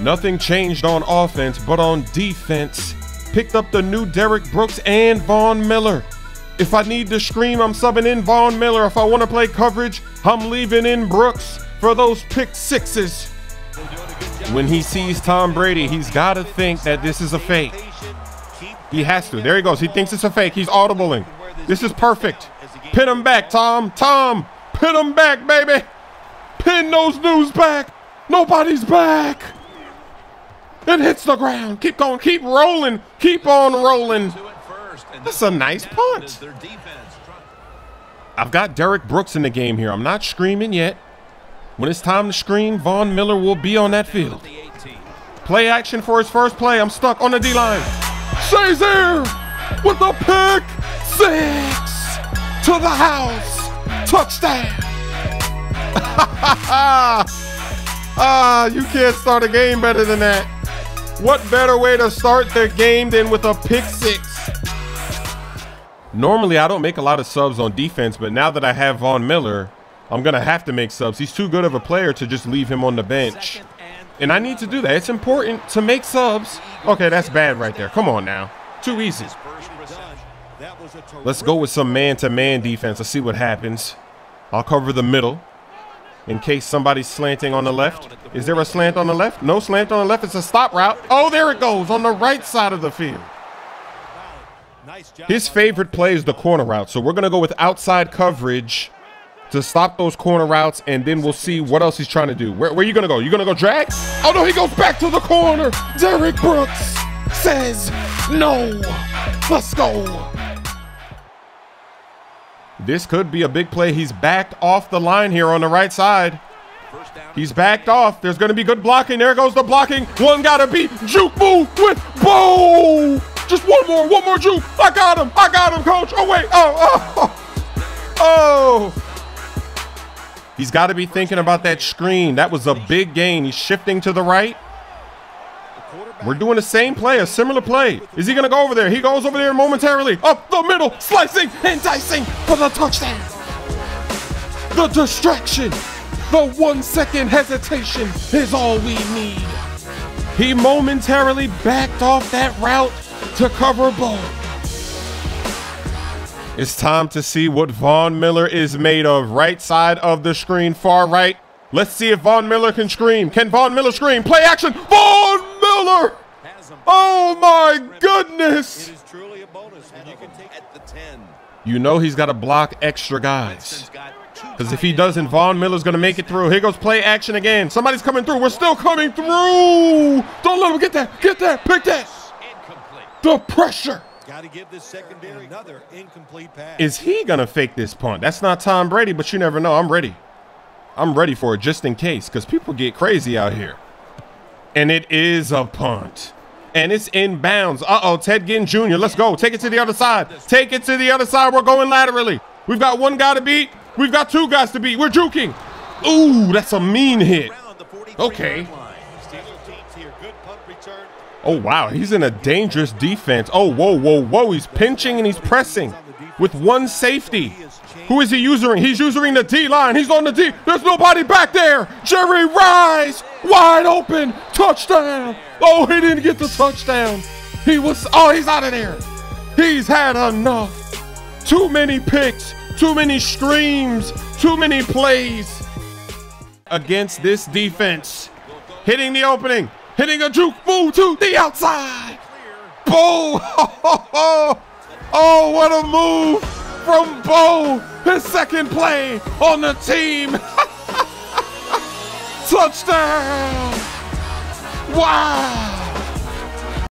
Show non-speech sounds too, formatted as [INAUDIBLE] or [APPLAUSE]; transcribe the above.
Nothing changed on offense, but on defense. Picked up the new Derrick Brooks and Von Miller. If I need to scream, I'm subbing in Von Miller. If I want to play coverage, I'm leaving in Brooks for those pick sixes. When he sees Tom Brady, he's got to think that this is a fake. He has to. There he goes. He thinks it's a fake. He's audibling. This is perfect. Pin him back, Tom. Tom, pin him back, baby. Pin those news back. Nobody's back. It hits the ground. Keep going. Keep rolling. Keep on rolling. That's a nice punt. I've got Derrick Brooks in the game here. I'm not screaming yet. When it's time to scream, Von Miller will be on that field. Play action for his first play. I'm stuck on the D-line. Shazier with the pick six to the house. Touchdown. [LAUGHS] ah, you can't start a game better than that. What better way to start the game than with a pick six? Normally, I don't make a lot of subs on defense, but now that I have Von Miller, I'm going to have to make subs. He's too good of a player to just leave him on the bench. And I need to do that. It's important to make subs. Okay, that's bad right there. Come on now. Too easy. Let's go with some man-to-man -man defense. Let's see what happens. I'll cover the middle in case somebody's slanting on the left. Is there a slant on the left? No slant on the left. It's a stop route. Oh, there it goes on the right side of the field. His favorite play is the corner route. So we're going to go with outside coverage to stop those corner routes, and then we'll see what else he's trying to do. Where, where are you going to go? You going to go drag? Oh, no, he goes back to the corner. Derrick Brooks says no. Let's go. This could be a big play. He's backed off the line here on the right side. He's backed off. There's going to be good blocking. There goes the blocking. One got to be juke move with Bo. Just one more, one more juke. I got him. I got him, coach. Oh, wait. Oh, oh, [LAUGHS] oh. He's got to be thinking about that screen. That was a big gain. He's shifting to the right. We're doing the same play, a similar play. Is he going to go over there? He goes over there momentarily. Up the middle, slicing and dicing for the touchdown. The distraction, the one second hesitation is all we need. He momentarily backed off that route to cover ball. It's time to see what Von Miller is made of. Right side of the screen, far right. Let's see if Von Miller can scream. Can Von Miller scream? Play action. Von Miller! Oh my goodness! It is truly a bonus you can take at the 10. You know he's got to block extra guys. Because if he doesn't, Von Miller's going to make it through. Here goes play action again. Somebody's coming through. We're still coming through. Don't let him get that. Get that. Pick that. The pressure. Got to give this secondary another incomplete pass. Is he going to fake this punt? That's not Tom Brady, but you never know. I'm ready. I'm ready for it just in case because people get crazy out here. And it is a punt. And it's in bounds. Uh-oh, Ted Ginn Jr. Let's go. Take it to the other side. Take it to the other side. We're going laterally. We've got one guy to beat. We've got two guys to beat. We're juking. Ooh, that's a mean hit. Okay. Oh, wow. He's in a dangerous defense. Oh, whoa, whoa, whoa. He's pinching and he's pressing with one safety. Who is he using? He's using the D line. He's on the D. There's nobody back there. Jerry Rice, wide open, touchdown. Oh, he didn't get the touchdown. He was, oh, he's out of there. He's had enough. Too many picks, too many screams, too many plays against this defense. Hitting the opening, hitting a juke move to the outside. Boom! [LAUGHS] Oh, what a move from Bo. His second play on the team. [LAUGHS] Touchdown! Wow!